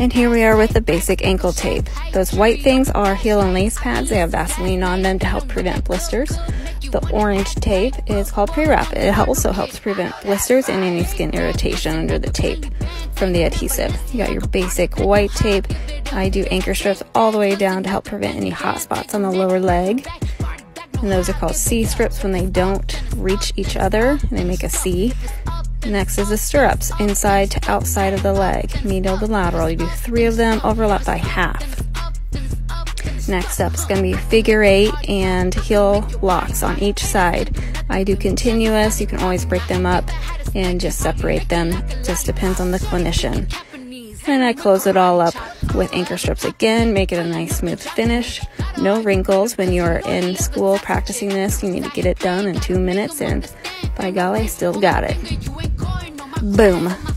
And here we are with the basic ankle tape. Those white things are heel and lace pads. They have Vaseline on them to help prevent blisters. The orange tape is called pre-wrap. It also helps prevent blisters and any skin irritation under the tape from the adhesive. You got your basic white tape. I do anchor strips all the way down to help prevent any hot spots on the lower leg. And those are called C strips when they don't reach each other and they make a C. Next is the stirrups, inside to outside of the leg, medial to lateral. You do three of them, overlap by half. Next up is going to be figure eight and heel locks on each side. I do continuous. You can always break them up and just separate them. Just depends on the clinician. And I close it all up with anchor strips again, make it a nice smooth finish. No wrinkles when you're in school practicing this. You need to get it done in two minutes, and by golly, I still got it. Boom.